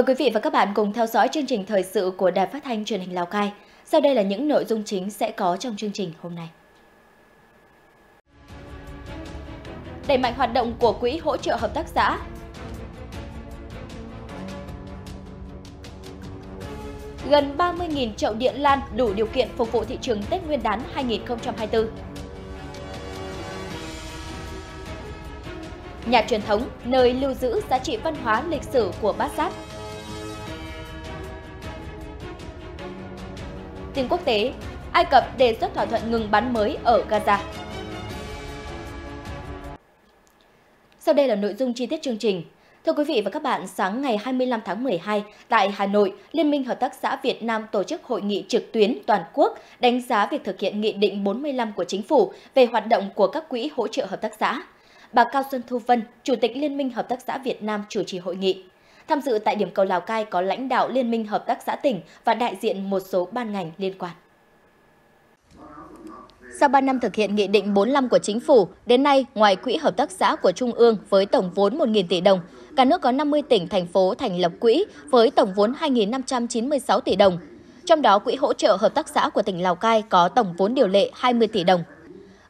Mời quý vị và các bạn cùng theo dõi chương trình thời sự của Đài Phát thanh Truyền hình Lào Cai. Sau đây là những nội dung chính sẽ có trong chương trình hôm nay. Đẩy mạnh hoạt động của Quỹ hỗ trợ hợp tác xã. Gần 30.000 chậu điện lan đủ điều kiện phục vụ thị trường Tết Nguyên đán 2024. Nhà truyền thống, nơi lưu giữ giá trị văn hóa lịch sử của Bát Sát. Tin quốc tế, Ai Cập đề xuất thỏa thuận ngừng bắn mới ở Gaza. Sau đây là nội dung chi tiết chương trình. Thưa quý vị và các bạn, sáng ngày 25 tháng 12 tại Hà Nội, Liên minh Hợp tác xã Việt Nam tổ chức hội nghị trực tuyến toàn quốc đánh giá việc thực hiện Nghị định 45 của Chính phủ về hoạt động của các quỹ hỗ trợ hợp tác xã. Bà Cao Xuân Thu Vân, Chủ tịch Liên minh Hợp tác xã Việt Nam chủ trì hội nghị. Tham dự tại điểm cầu Lào Cai có lãnh đạo Liên minh Hợp tác xã tỉnh và đại diện một số ban ngành liên quan. Sau 3 năm thực hiện Nghị định 45 của Chính phủ, đến nay, ngoài Quỹ Hợp tác xã của Trung ương với tổng vốn 1.000 tỷ đồng, cả nước có 50 tỉnh, thành phố thành lập quỹ với tổng vốn 2.596 tỷ đồng. Trong đó, Quỹ hỗ trợ Hợp tác xã của tỉnh Lào Cai có tổng vốn điều lệ 20 tỷ đồng.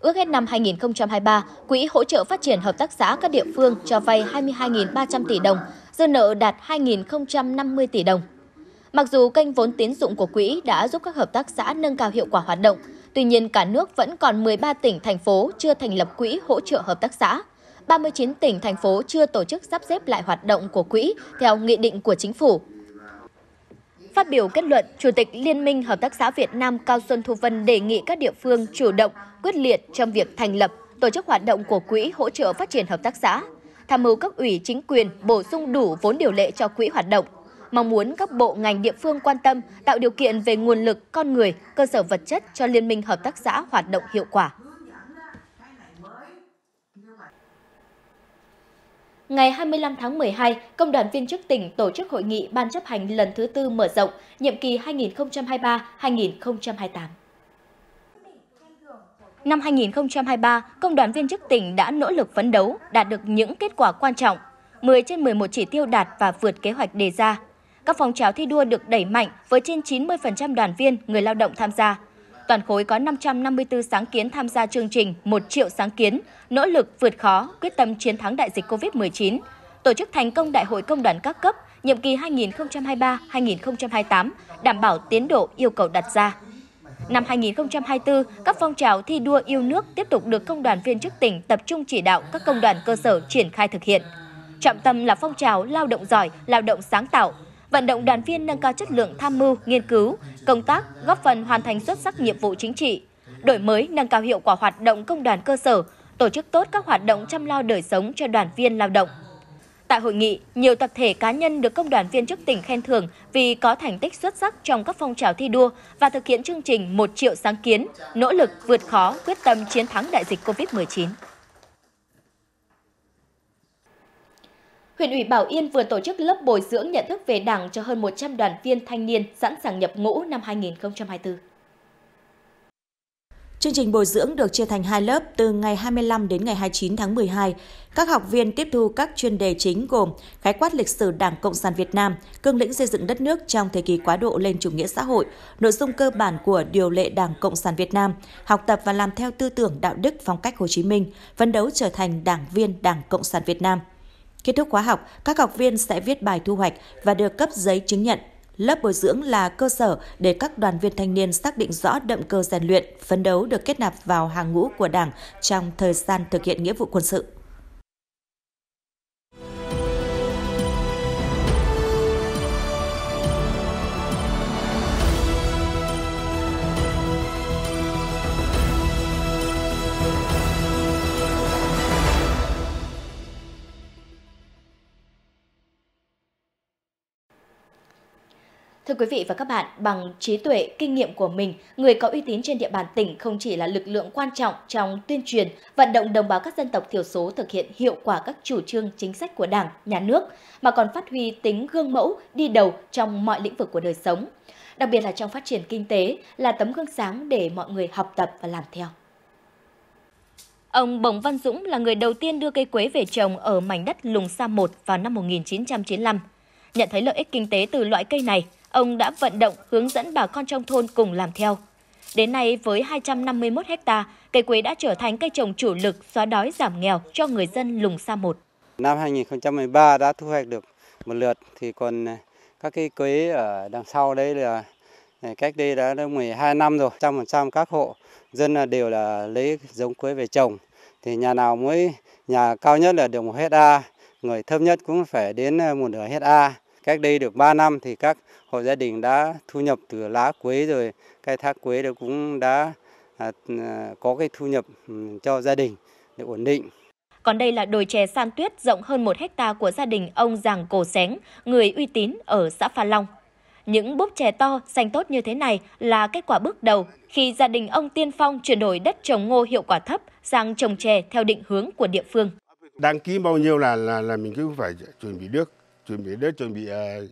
Ước hết năm 2023, Quỹ hỗ trợ phát triển hợp tác xã các địa phương cho vay 22.300 tỷ đồng, dư nợ đạt 2.050 tỷ đồng. Mặc dù kênh vốn tín dụng của quỹ đã giúp các hợp tác xã nâng cao hiệu quả hoạt động, tuy nhiên cả nước vẫn còn 13 tỉnh, thành phố chưa thành lập quỹ hỗ trợ hợp tác xã. 39 tỉnh, thành phố chưa tổ chức sắp xếp lại hoạt động của quỹ theo nghị định của chính phủ. Phát biểu kết luận, Chủ tịch Liên minh Hợp tác xã Việt Nam Cao Xuân Thu Vân đề nghị các địa phương chủ động, quyết liệt trong việc thành lập, tổ chức hoạt động của Quỹ hỗ trợ phát triển hợp tác xã, tham mưu cấp ủy chính quyền bổ sung đủ vốn điều lệ cho quỹ hoạt động. Mong muốn các bộ ngành địa phương quan tâm tạo điều kiện về nguồn lực, con người, cơ sở vật chất cho Liên minh Hợp tác xã hoạt động hiệu quả. Ngày 25 tháng 12, Công đoàn viên chức tỉnh tổ chức hội nghị Ban chấp hành lần thứ tư mở rộng, nhiệm kỳ 2023-2028. Năm 2023, Công đoàn viên chức tỉnh đã nỗ lực phấn đấu, đạt được những kết quả quan trọng. 10 trên 11 chỉ tiêu đạt và vượt kế hoạch đề ra. Các phong trào thi đua được đẩy mạnh với trên 90% đoàn viên, người lao động tham gia. Toàn khối có 554 sáng kiến tham gia chương trình 1 triệu sáng kiến, nỗ lực vượt khó, quyết tâm chiến thắng đại dịch COVID-19, tổ chức thành công Đại hội Công đoàn các cấp nhiệm kỳ 2023-2028, đảm bảo tiến độ yêu cầu đặt ra. Năm 2024, các phong trào thi đua yêu nước tiếp tục được công đoàn viên chức tỉnh tập trung chỉ đạo các công đoàn cơ sở triển khai thực hiện. Trọng tâm là phong trào lao động giỏi, lao động sáng tạo, vận động đoàn viên nâng cao chất lượng tham mưu, nghiên cứu, công tác, góp phần hoàn thành xuất sắc nhiệm vụ chính trị, đổi mới nâng cao hiệu quả hoạt động công đoàn cơ sở, tổ chức tốt các hoạt động chăm lo đời sống cho đoàn viên lao động. Tại hội nghị, nhiều tập thể cá nhân được công đoàn viên chức tỉnh khen thưởng vì có thành tích xuất sắc trong các phong trào thi đua và thực hiện chương trình 1 triệu sáng kiến, nỗ lực vượt khó, quyết tâm chiến thắng đại dịch COVID-19. Huyện ủy Bảo Yên vừa tổ chức lớp bồi dưỡng nhận thức về Đảng cho hơn 100 đoàn viên thanh niên sẵn sàng nhập ngũ năm 2024. Chương trình bồi dưỡng được chia thành hai lớp từ ngày 25 đến ngày 29 tháng 12. Các học viên tiếp thu các chuyên đề chính gồm khái quát lịch sử Đảng Cộng sản Việt Nam, cương lĩnh xây dựng đất nước trong thời kỳ quá độ lên chủ nghĩa xã hội, nội dung cơ bản của điều lệ Đảng Cộng sản Việt Nam, học tập và làm theo tư tưởng đạo đức phong cách Hồ Chí Minh, phấn đấu trở thành đảng viên Đảng Cộng sản Việt Nam. Kết thúc khóa học, các học viên sẽ viết bài thu hoạch và được cấp giấy chứng nhận. Lớp bồi dưỡng là cơ sở để các đoàn viên thanh niên xác định rõ động cơ rèn luyện, phấn đấu được kết nạp vào hàng ngũ của Đảng trong thời gian thực hiện nghĩa vụ quân sự. Thưa quý vị và các bạn, bằng trí tuệ, kinh nghiệm của mình, người có uy tín trên địa bàn tỉnh không chỉ là lực lượng quan trọng trong tuyên truyền, vận động đồng bào các dân tộc thiểu số thực hiện hiệu quả các chủ trương chính sách của Đảng, Nhà nước, mà còn phát huy tính gương mẫu, đi đầu trong mọi lĩnh vực của đời sống. Đặc biệt là trong phát triển kinh tế, là tấm gương sáng để mọi người học tập và làm theo. Ông Bồng Văn Dũng là người đầu tiên đưa cây quế về trồng ở mảnh đất Lùng Sa 1 vào năm 1995. Nhận thấy lợi ích kinh tế từ loại cây này, ông đã vận động hướng dẫn bà con trong thôn cùng làm theo. Đến nay, với 251 hecta, cây quế đã trở thành cây trồng chủ lực xóa đói giảm nghèo cho người dân Lùng Sa một. Năm 2013 đã thu hoạch được một lượt, thì còn à, các cây quế ở đằng sau đây là à, cách đây đã 12 năm rồi. Trăm phần trăm các hộ dân à, đều là lấy giống quế về trồng. Thì nhà nào mới nhà cao nhất là được một hecta, người thấp nhất cũng phải đến ờ, một nửa hecta. Cách đây được 3 năm thì các hộ gia đình đã thu nhập từ lá quế rồi khai thác quế đều cũng đã à, à, có cái thu nhập cho gia đình để ổn định. Còn đây là đồi chè san tuyết rộng hơn một hecta của gia đình ông Giàng Cổ Sén, người uy tín ở xã Pha Long. Những búp chè to, xanh tốt như thế này là kết quả bước đầu khi gia đình ông tiên phong chuyển đổi đất trồng ngô hiệu quả thấp sang trồng chè theo định hướng của địa phương. Đăng ký bao nhiêu là là, là mình cứ phải chuẩn bị nước, chuẩn bị đất, chuẩn bị uh,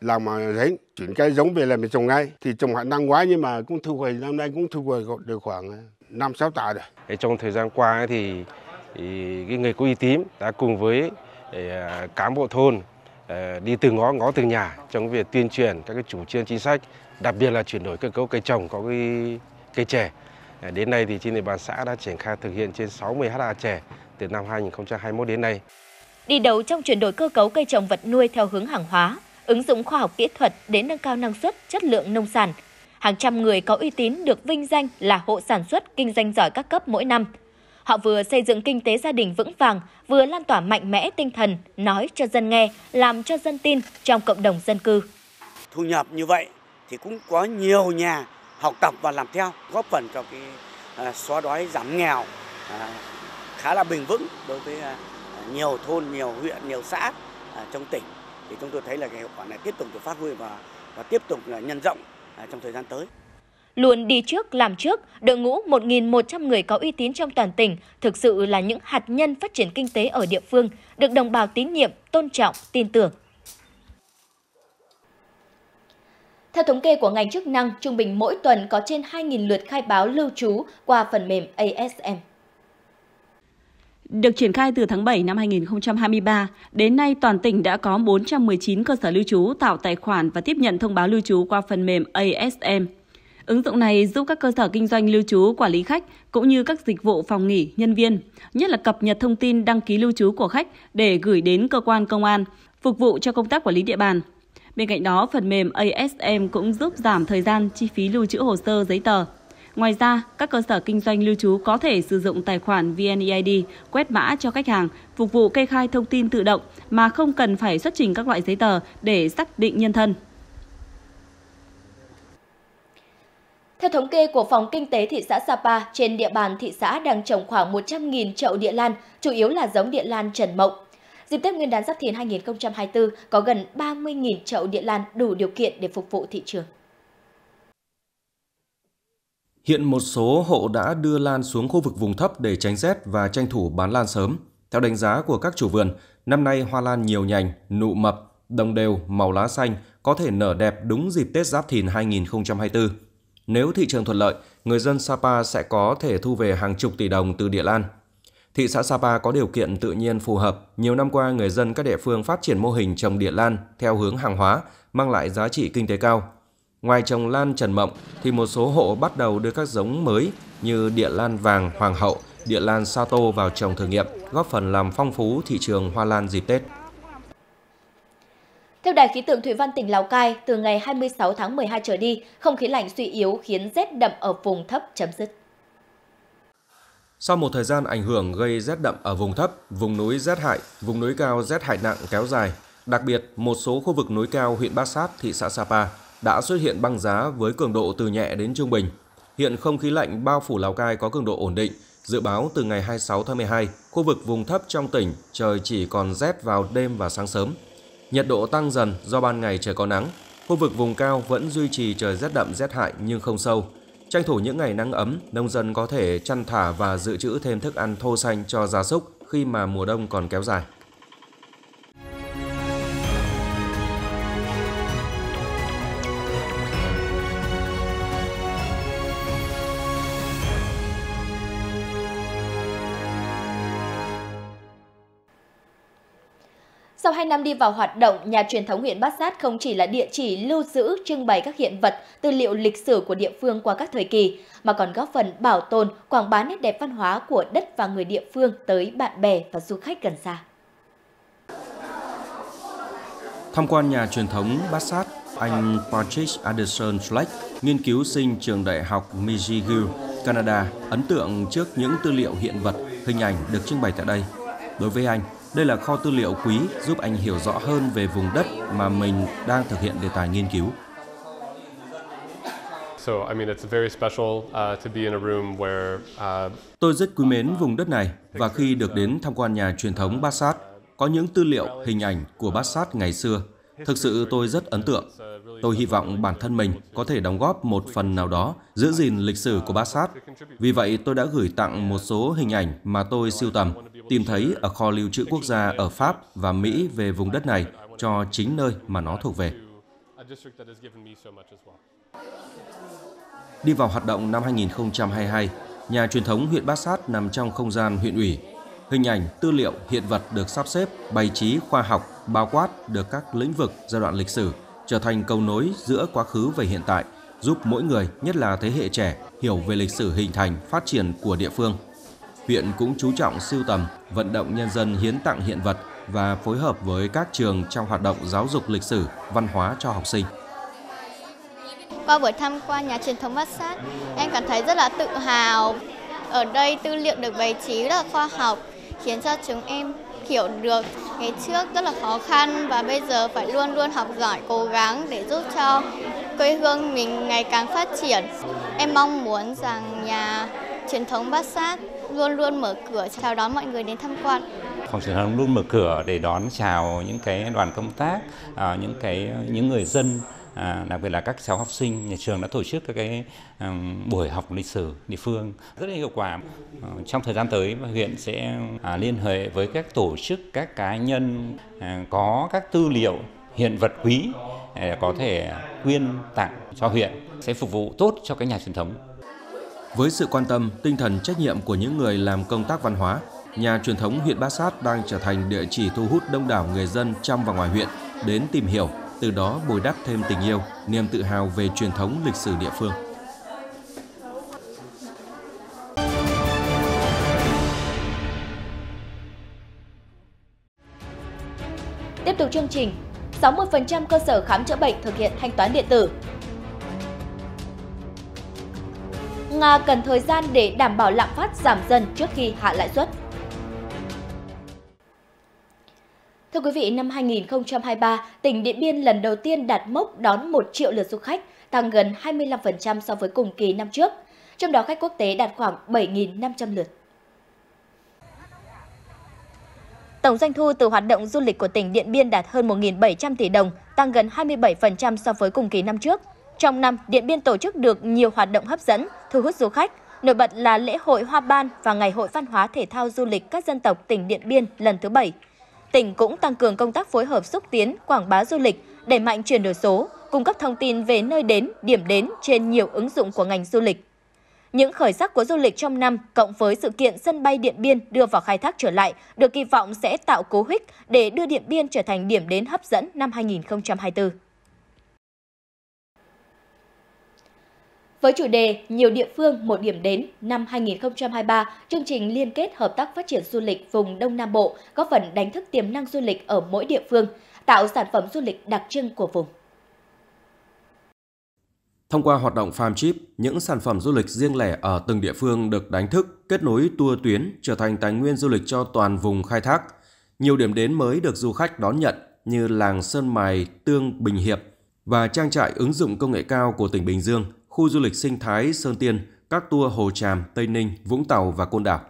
làm mà giấy chuyển cây giống về là mình trồng ngay thì trồng hạn năm ngoái nhưng mà cũng thu hoạch năm nay cũng thu hoạch được khoảng ờ, năm sáu tạ rồi. Trong thời gian qua thì, thì cái người có uy tín đã cùng với ờ, cán bộ thôn đi từ ngõ ngõ từng nhà trong việc tuyên truyền các cái chủ trương chính sách, đặc biệt là chuyển đổi cơ cấu cây trồng có cái cây chè. Đến nay thì trên địa bàn xã đã triển khai thực hiện trên 60 ha chè từ năm 2021 đến nay. Đi đầu trong chuyển đổi cơ cấu cây trồng vật nuôi theo hướng hàng hóa, ứng dụng khoa học kỹ thuật để nâng cao năng suất, chất lượng nông sản. Hàng trăm người có uy tín được vinh danh là hộ sản xuất kinh doanh giỏi các cấp mỗi năm. Họ vừa xây dựng kinh tế gia đình vững vàng, vừa lan tỏa mạnh mẽ tinh thần, nói cho dân nghe, làm cho dân tin trong cộng đồng dân cư. Thu nhập như vậy thì cũng có nhiều nhà học tập và làm theo, góp phần cho cái à, xóa đói giảm nghèo à, khá là bền vững đối với à, nhiều thôn, nhiều huyện, nhiều xã trong tỉnh thì chúng tôi thấy là cái hiệu quả này tiếp tục được phát huy và và tiếp tục là nhân rộng à, trong thời gian tới. Luôn đi trước làm trước, đội ngũ 1.100 người có uy tín trong toàn tỉnh thực sự là những hạt nhân phát triển kinh tế ở địa phương, được đồng bào tín nhiệm, tôn trọng, tin tưởng. Theo thống kê của ngành chức năng, trung bình mỗi tuần có trên 2.000 lượt khai báo lưu trú qua phần mềm ASM. Được triển khai từ tháng 7 năm 2023, đến nay toàn tỉnh đã có 419 cơ sở lưu trú tạo tài khoản và tiếp nhận thông báo lưu trú qua phần mềm ASM. Ứng dụng này giúp các cơ sở kinh doanh lưu trú quản lý khách cũng như các dịch vụ phòng nghỉ, nhân viên, nhất là cập nhật thông tin đăng ký lưu trú của khách để gửi đến cơ quan công an, phục vụ cho công tác quản lý địa bàn. Bên cạnh đó, phần mềm ASM cũng giúp giảm thời gian chi phí lưu trữ hồ sơ giấy tờ, Ngoài ra, các cơ sở kinh doanh lưu trú có thể sử dụng tài khoản VNEID quét mã cho khách hàng, phục vụ kê khai thông tin tự động mà không cần phải xuất trình các loại giấy tờ để xác định nhân thân. Theo thống kê của Phòng Kinh tế thị xã Sapa, trên địa bàn thị xã đang trồng khoảng 100.000 chậu địa lan, chủ yếu là giống địa lan Trần Mộng. Dịp Tết Nguyên đán Giáp Thìn 2024 có gần 30.000 chậu địa lan đủ điều kiện để phục vụ thị trường. Hiện một số hộ đã đưa lan xuống khu vực vùng thấp để tránh rét và tranh thủ bán lan sớm. Theo đánh giá của các chủ vườn, năm nay hoa lan nhiều nhành, nụ mập, đồng đều, màu lá xanh có thể nở đẹp đúng dịp Tết Giáp Thìn 2024. Nếu thị trường thuận lợi, người dân Sapa sẽ có thể thu về hàng chục tỷ đồng từ địa lan. Thị xã Sapa có điều kiện tự nhiên phù hợp. Nhiều năm qua, người dân các địa phương phát triển mô hình trồng địa lan theo hướng hàng hóa, mang lại giá trị kinh tế cao. Ngoài trồng lan trần mộng thì một số hộ bắt đầu đưa các giống mới như địa lan vàng hoàng hậu, địa lan sato vào trồng thử nghiệm, góp phần làm phong phú thị trường hoa lan dịp Tết. Theo Đài khí tượng Thủy văn tỉnh Lào Cai, từ ngày 26 tháng 12 trở đi, không khí lạnh suy yếu khiến rét đậm ở vùng thấp chấm dứt. Sau một thời gian ảnh hưởng gây rét đậm ở vùng thấp, vùng núi rét hại, vùng núi cao rét hại nặng kéo dài, đặc biệt một số khu vực núi cao huyện Bát Sát, thị xã Sapa đã xuất hiện băng giá với cường độ từ nhẹ đến trung bình. Hiện không khí lạnh bao phủ Lào Cai có cường độ ổn định. Dự báo từ ngày 26 tháng 12, khu vực vùng thấp trong tỉnh trời chỉ còn rét vào đêm và sáng sớm. Nhiệt độ tăng dần do ban ngày trời có nắng. Khu vực vùng cao vẫn duy trì trời rét đậm rét hại nhưng không sâu. Tranh thủ những ngày nắng ấm, nông dân có thể chăn thả và dự trữ thêm thức ăn thô xanh cho gia súc khi mà mùa đông còn kéo dài. Năm đi vào hoạt động, nhà truyền thống huyện Bát Sát không chỉ là địa chỉ lưu giữ, trưng bày các hiện vật, tư liệu lịch sử của địa phương qua các thời kỳ, mà còn góp phần bảo tồn, quảng bá nét đẹp văn hóa của đất và người địa phương tới bạn bè và du khách gần xa. Tham quan nhà truyền thống Bát Sát, anh Patrick Anderson Fleck, nghiên cứu sinh trường đại học Michigan, Canada, ấn tượng trước những tư liệu hiện vật, hình ảnh được trưng bày tại đây. Đối với anh, đây là kho tư liệu quý giúp anh hiểu rõ hơn về vùng đất mà mình đang thực hiện đề tài nghiên cứu. Tôi rất quý mến vùng đất này và khi được đến tham quan nhà truyền thống Bát Sát, có những tư liệu, hình ảnh của Bát Sát ngày xưa. Thực sự tôi rất ấn tượng. Tôi hy vọng bản thân mình có thể đóng góp một phần nào đó giữ gìn lịch sử của Bát Sát. Vì vậy, tôi đã gửi tặng một số hình ảnh mà tôi siêu tầm, tìm thấy ở kho lưu trữ quốc gia ở Pháp và Mỹ về vùng đất này cho chính nơi mà nó thuộc về. Đi vào hoạt động năm 2022, nhà truyền thống huyện Bát Sát nằm trong không gian huyện ủy. Hình ảnh, tư liệu, hiện vật được sắp xếp, bày trí khoa học, bao quát được các lĩnh vực giai đoạn lịch sử, trở thành cầu nối giữa quá khứ và hiện tại, giúp mỗi người, nhất là thế hệ trẻ, hiểu về lịch sử hình thành, phát triển của địa phương. Huyện cũng chú trọng sưu tầm, vận động nhân dân hiến tặng hiện vật và phối hợp với các trường trong hoạt động giáo dục lịch sử, văn hóa cho học sinh. Qua buổi tham quan nhà truyền thống Bát Sát, em cảm thấy rất là tự hào. Ở đây tư liệu được bày trí rất là khoa học, khiến cho chúng em hiểu được ngày trước rất là khó khăn và bây giờ phải luôn luôn học giỏi, cố gắng để giúp cho quê hương mình ngày càng phát triển. Em mong muốn rằng nhà truyền thống Bát Sát luôn luôn mở cửa. Chào đón mọi người đến tham quan. Phòng truyền thống luôn mở cửa để đón chào những cái đoàn công tác, à, những cái những người dân à, đặc biệt là các cháu học sinh. Nhà trường đã tổ chức các cái um, buổi học lịch sử địa phương rất là hiệu quả. Ờ, trong thời gian tới huyện sẽ à, liên hệ với các tổ chức các cá nhân à, có các tư liệu hiện vật quý để có thể quyên tặng cho huyện sẽ phục vụ tốt cho cái nhà truyền thống với sự quan tâm, tinh thần trách nhiệm của những người làm công tác văn hóa, nhà truyền thống huyện Bát Sát đang trở thành địa chỉ thu hút đông đảo người dân trong và ngoài huyện đến tìm hiểu, từ đó bồi đắp thêm tình yêu, niềm tự hào về truyền thống lịch sử địa phương. Tiếp tục chương trình, 60% cơ sở khám chữa bệnh thực hiện thanh toán điện tử. Nga cần thời gian để đảm bảo lạm phát giảm dần trước khi hạ lãi suất. Thưa quý vị, năm 2023, tỉnh Điện Biên lần đầu tiên đạt mốc đón 1 triệu lượt du khách, tăng gần 25% so với cùng kỳ năm trước. Trong đó khách quốc tế đạt khoảng 7.500 lượt. Tổng doanh thu từ hoạt động du lịch của tỉnh Điện Biên đạt hơn 1.700 tỷ đồng, tăng gần 27% so với cùng kỳ năm trước. Trong năm, Điện Biên tổ chức được nhiều hoạt động hấp dẫn, thu hút du khách. Nổi bật là lễ hội Hoa Ban và Ngày hội Văn hóa Thể thao Du lịch các dân tộc tỉnh Điện Biên lần thứ 7. Tỉnh cũng tăng cường công tác phối hợp xúc tiến, quảng bá du lịch, đẩy mạnh chuyển đổi số, cung cấp thông tin về nơi đến, điểm đến trên nhiều ứng dụng của ngành du lịch. Những khởi sắc của du lịch trong năm cộng với sự kiện sân bay Điện Biên đưa vào khai thác trở lại được kỳ vọng sẽ tạo cú hích để đưa Điện Biên trở thành điểm đến hấp dẫn năm 2024. Với chủ đề Nhiều địa phương, một điểm đến năm 2023, chương trình liên kết hợp tác phát triển du lịch vùng Đông Nam Bộ góp phần đánh thức tiềm năng du lịch ở mỗi địa phương, tạo sản phẩm du lịch đặc trưng của vùng. Thông qua hoạt động farm chip, những sản phẩm du lịch riêng lẻ ở từng địa phương được đánh thức, kết nối tour tuyến trở thành tài nguyên du lịch cho toàn vùng khai thác. Nhiều điểm đến mới được du khách đón nhận như làng Sơn Mài, Tương, Bình Hiệp và trang trại ứng dụng công nghệ cao của tỉnh Bình Dương khu du lịch sinh thái Sơn Tiên, các tour Hồ Tràm, Tây Ninh, Vũng Tàu và Côn Đảo.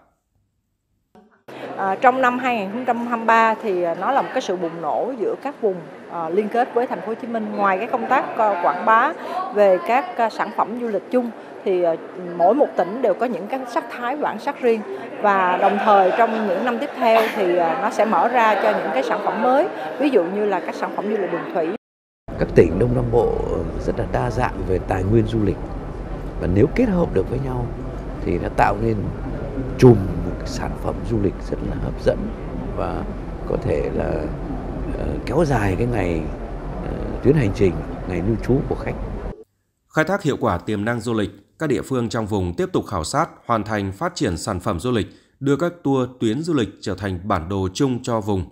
À, trong năm 2023 thì à, nó là một cái sự bùng nổ giữa các vùng à, liên kết với thành phố Hồ Chí Minh. Ngoài cái công tác à, quảng bá về các à, sản phẩm du lịch chung thì à, mỗi một tỉnh đều có những cái sắc thái bản sắc riêng và đồng thời trong những năm tiếp theo thì à, nó sẽ mở ra cho những cái sản phẩm mới, ví dụ như là các sản phẩm du lịch đường thủy các tỉnh Đông Nam Bộ rất là đa dạng về tài nguyên du lịch và nếu kết hợp được với nhau thì nó tạo nên chùm một cái sản phẩm du lịch rất là hấp dẫn và có thể là ờ, kéo dài cái ngày ờ, tuyến hành trình, ngày lưu trú của khách. Khai thác hiệu quả tiềm năng du lịch, các địa phương trong vùng tiếp tục khảo sát, hoàn thành phát triển sản phẩm du lịch, đưa các tour tuyến du lịch trở thành bản đồ chung cho vùng.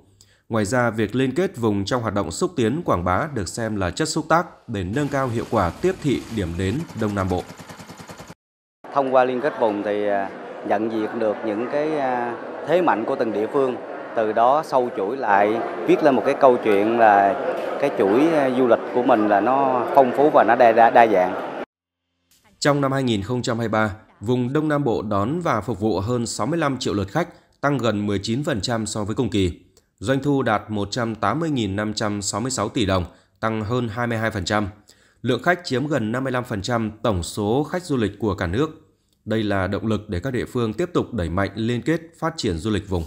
Ngoài ra, việc liên kết vùng trong hoạt động xúc tiến quảng bá được xem là chất xúc tác để nâng cao hiệu quả tiếp thị điểm đến Đông Nam Bộ. Thông qua liên kết vùng thì nhận diện được những cái thế mạnh của từng địa phương, từ đó sâu chuỗi lại viết lên một cái câu chuyện là cái chuỗi du lịch của mình là nó phong phú và nó đa, đa, đa dạng. Trong năm 2023, vùng Đông Nam Bộ đón và phục vụ hơn 65 triệu lượt khách, tăng gần 19% so với cùng kỳ. Doanh thu đạt 180.566 tỷ đồng, tăng hơn 22%. Lượng khách chiếm gần 55% tổng số khách du lịch của cả nước. Đây là động lực để các địa phương tiếp tục đẩy mạnh liên kết phát triển du lịch vùng.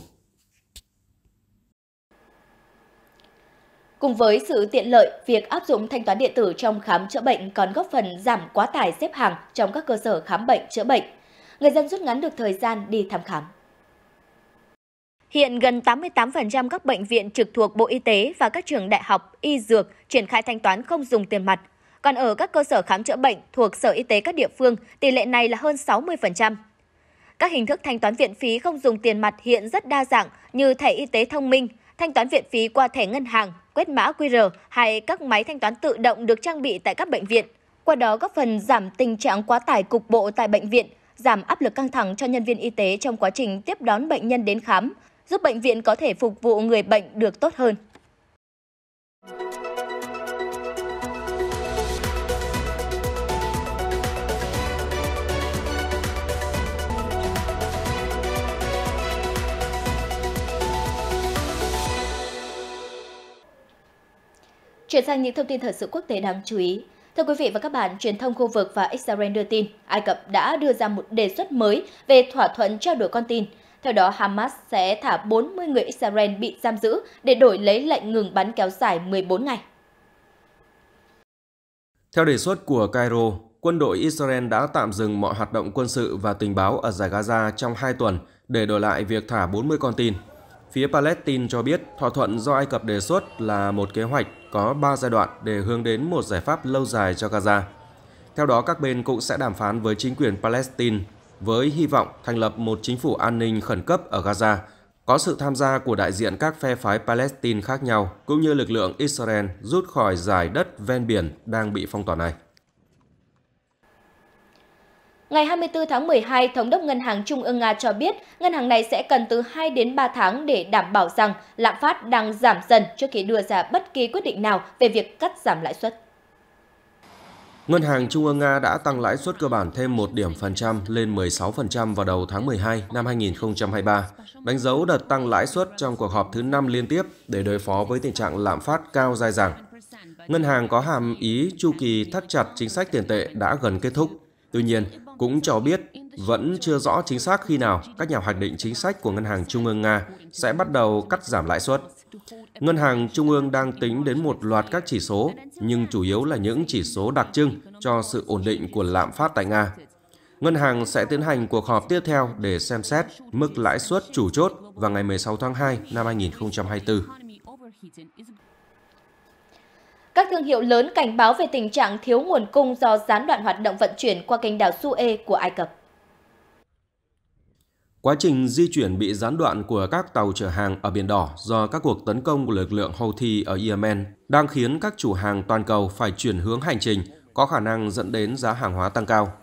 Cùng với sự tiện lợi, việc áp dụng thanh toán điện tử trong khám chữa bệnh còn góp phần giảm quá tải xếp hàng trong các cơ sở khám bệnh chữa bệnh. Người dân rút ngắn được thời gian đi thăm khám. Hiện gần 88% các bệnh viện trực thuộc Bộ Y tế và các trường đại học, y dược triển khai thanh toán không dùng tiền mặt. Còn ở các cơ sở khám chữa bệnh thuộc Sở Y tế các địa phương, tỷ lệ này là hơn 60%. Các hình thức thanh toán viện phí không dùng tiền mặt hiện rất đa dạng như thẻ y tế thông minh, thanh toán viện phí qua thẻ ngân hàng, quét mã QR hay các máy thanh toán tự động được trang bị tại các bệnh viện. Qua đó góp phần giảm tình trạng quá tải cục bộ tại bệnh viện, giảm áp lực căng thẳng cho nhân viên y tế trong quá trình tiếp đón bệnh nhân đến khám, giúp bệnh viện có thể phục vụ người bệnh được tốt hơn. Chuyển sang những thông tin thời sự quốc tế đáng chú ý. Thưa quý vị và các bạn, truyền thông khu vực và Israel đưa tin, Ai Cập đã đưa ra một đề xuất mới về thỏa thuận trao đổi con tin. Theo đó, Hamas sẽ thả 40 người Israel bị giam giữ để đổi lấy lệnh ngừng bắn kéo dài 14 ngày. Theo đề xuất của Cairo, quân đội Israel đã tạm dừng mọi hoạt động quân sự và tình báo ở giải Gaza trong 2 tuần để đổi lại việc thả 40 con tin. Phía Palestine cho biết thỏa thuận do Ai Cập đề xuất là một kế hoạch có 3 giai đoạn để hướng đến một giải pháp lâu dài cho Gaza. Theo đó, các bên cũng sẽ đàm phán với chính quyền Palestine với hy vọng thành lập một chính phủ an ninh khẩn cấp ở Gaza, có sự tham gia của đại diện các phe phái Palestine khác nhau, cũng như lực lượng Israel rút khỏi giải đất ven biển đang bị phong tỏa này. Ngày 24 tháng 12, Thống đốc Ngân hàng Trung ương Nga cho biết ngân hàng này sẽ cần từ 2 đến 3 tháng để đảm bảo rằng lạm phát đang giảm dần trước khi đưa ra bất kỳ quyết định nào về việc cắt giảm lãi suất. Ngân hàng Trung ương Nga đã tăng lãi suất cơ bản thêm 1 điểm phần trăm lên 16% vào đầu tháng 12 năm 2023, đánh dấu đợt tăng lãi suất trong cuộc họp thứ 5 liên tiếp để đối phó với tình trạng lạm phát cao dai dẳng. Ngân hàng có hàm ý chu kỳ thắt chặt chính sách tiền tệ đã gần kết thúc. Tuy nhiên, cũng cho biết vẫn chưa rõ chính xác khi nào các nhà hoạch định chính sách của Ngân hàng Trung ương Nga sẽ bắt đầu cắt giảm lãi suất. Ngân hàng Trung ương đang tính đến một loạt các chỉ số, nhưng chủ yếu là những chỉ số đặc trưng cho sự ổn định của lạm phát tại Nga. Ngân hàng sẽ tiến hành cuộc họp tiếp theo để xem xét mức lãi suất chủ chốt vào ngày 16 tháng 2 năm 2024. Các thương hiệu lớn cảnh báo về tình trạng thiếu nguồn cung do gián đoạn hoạt động vận chuyển qua kênh đảo Suez của Ai Cập. Quá trình di chuyển bị gián đoạn của các tàu chở hàng ở Biển Đỏ do các cuộc tấn công của lực lượng Houthi ở Yemen đang khiến các chủ hàng toàn cầu phải chuyển hướng hành trình, có khả năng dẫn đến giá hàng hóa tăng cao.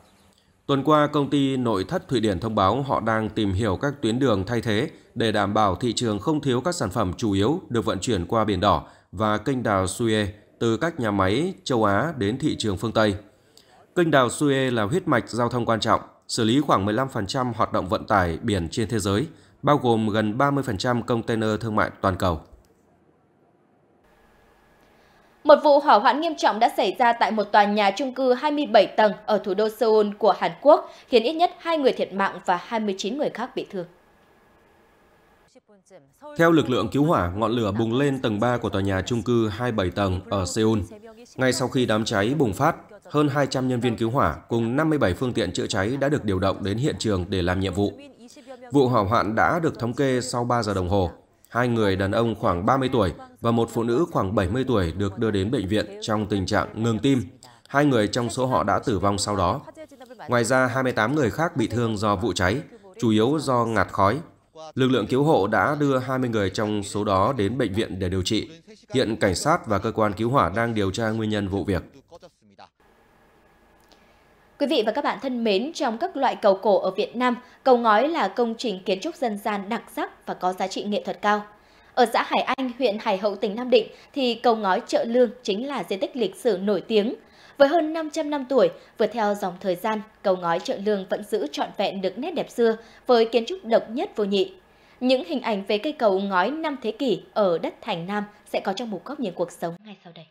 Tuần qua, công ty nội thất Thụy Điển thông báo họ đang tìm hiểu các tuyến đường thay thế để đảm bảo thị trường không thiếu các sản phẩm chủ yếu được vận chuyển qua Biển Đỏ và kênh đào Suez từ các nhà máy châu Á đến thị trường phương Tây. Kênh đào Suez là huyết mạch giao thông quan trọng, xử lý khoảng 15% hoạt động vận tải biển trên thế giới, bao gồm gần 30% container thương mại toàn cầu. Một vụ hỏa hoạn nghiêm trọng đã xảy ra tại một tòa nhà chung cư 27 tầng ở thủ đô Seoul của Hàn Quốc, khiến ít nhất 2 người thiệt mạng và 29 người khác bị thương. Theo lực lượng cứu hỏa, ngọn lửa bùng lên tầng 3 của tòa nhà chung cư 27 tầng ở Seoul. Ngay sau khi đám cháy bùng phát, hơn 200 nhân viên cứu hỏa cùng 57 phương tiện chữa cháy đã được điều động đến hiện trường để làm nhiệm vụ. Vụ hỏa hoạn đã được thống kê sau 3 giờ đồng hồ. Hai người đàn ông khoảng 30 tuổi và một phụ nữ khoảng 70 tuổi được đưa đến bệnh viện trong tình trạng ngừng tim. Hai người trong số họ đã tử vong sau đó. Ngoài ra, 28 người khác bị thương do vụ cháy, chủ yếu do ngạt khói. Lực lượng cứu hộ đã đưa 20 người trong số đó đến bệnh viện để điều trị. Hiện cảnh sát và cơ quan cứu hỏa đang điều tra nguyên nhân vụ việc. Quý vị và các bạn thân mến, trong các loại cầu cổ ở Việt Nam, cầu ngói là công trình kiến trúc dân gian đặc sắc và có giá trị nghệ thuật cao. Ở xã Hải Anh, huyện Hải Hậu, tỉnh Nam Định thì cầu ngói chợ Lương chính là di tích lịch sử nổi tiếng. Với hơn 500 năm tuổi, vượt theo dòng thời gian, cầu ngói chợ Lương vẫn giữ trọn vẹn được nét đẹp xưa với kiến trúc độc nhất vô nhị. Những hình ảnh về cây cầu ngói năm thế kỷ ở đất Thành Nam sẽ có trong một góc nhìn cuộc sống ngay sau đây.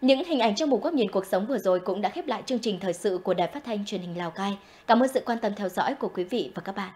Những hình ảnh trong một góc nhìn cuộc sống vừa rồi cũng đã khép lại chương trình thời sự của Đài Phát thanh Truyền hình Lào Cai. Cảm ơn sự quan tâm theo dõi của quý vị và các bạn.